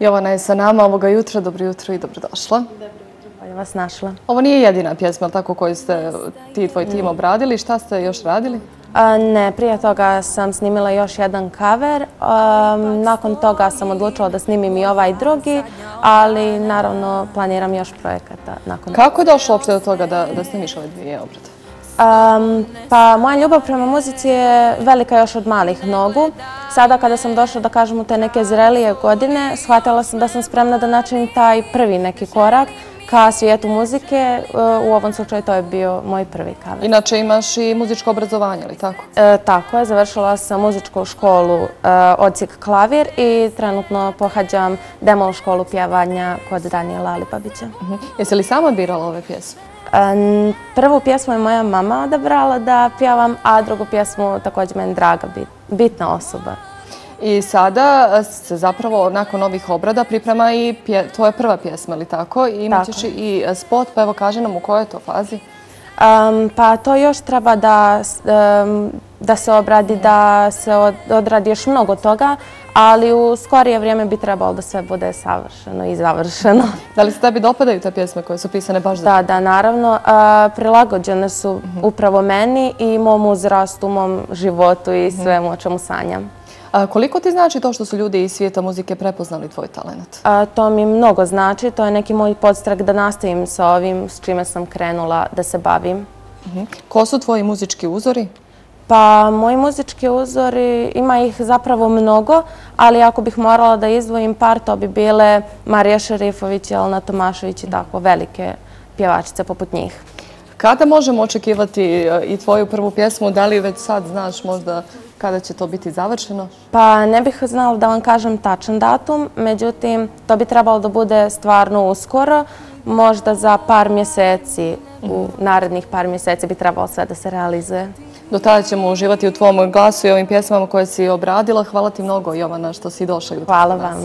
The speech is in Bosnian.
Jovana je sa nama ovoga jutra. Dobro jutro i dobrodošla. Dobro jutro, bolje vas našla. Ovo nije jedina pjesma tako koju ste ti i tvoj tim obradili. Šta ste još radili? Ne, prije toga sam snimila još jedan kaver. Nakon toga sam odlučila da snimim i ovaj drugi, ali naravno planiram još projekata. Kako je došlo uopšte do toga da snimiš ove dvije obrade? Pa moja ljubav prema muzici je velika još od malih nogu. Sada kada sam došla da kažem u te neke zrelije godine, shvatila sam da sam spremna da načinim taj prvi neki korak ka svijetu muzike. E, u ovom slučaju to je bio moj prvi kaver. Inače imaš i muzičko obrazovanje, ili tako? E, tako je, završila sam muzičku školu e, odsjek klavir i trenutno pohađam demo školu pjevanja kod Danijela Alibabića. Mhm. Jesi li sama odbirala ove pjesme? Prvu pjesmu je moja mama odabrala da pjevam, a drugu pjesmu također meni draga, bitna osoba. I sada se zapravo nakon ovih obrada priprema i tvoja prva pjesma, ili tako? I imat ćeš i spot, pa evo kaže nam u kojoj je to fazi? Pa to još treba da se obradi, da se odradi još mnogo toga, ali u skorije vrijeme bi trebalo da sve bude savršeno i završeno. Da li se tebi dopadaju te pjesme koje su pisane baš za Da, da, naravno. Prilagođene su upravo meni i mom uzrastu, mom životu i svemu o čemu sanjam. Koliko ti znači to što su ljudi iz svijeta muzike prepoznali tvoj talent? To mi mnogo znači. To je neki moj podstrak da nastavim sa ovim s čime sam krenula da se bavim. Mhm. Ko su tvoji muzički uzori? Pa, moji muzički uzori, ima ih zapravo mnogo, ali ako bih morala da izdvojim par, to bi bile Marija Šerifović i Elena Tomašević i tako velike pjevačice poput njih. Kada možemo očekivati e, i tvoju prvu pjesmu? Da li već sad znaš možda kada će to biti završeno? Pa ne bih znala da vam kažem tačan datum, međutim to bi trebalo da bude stvarno uskoro, možda za par mjeseci, u narednih par mjeseci bi trebalo sve da se realizuje. Do tada ćemo uživati u tvom glasu i ovim pjesmama koje si obradila. Hvala ti mnogo, Jovana, što si došla. Hvala vam.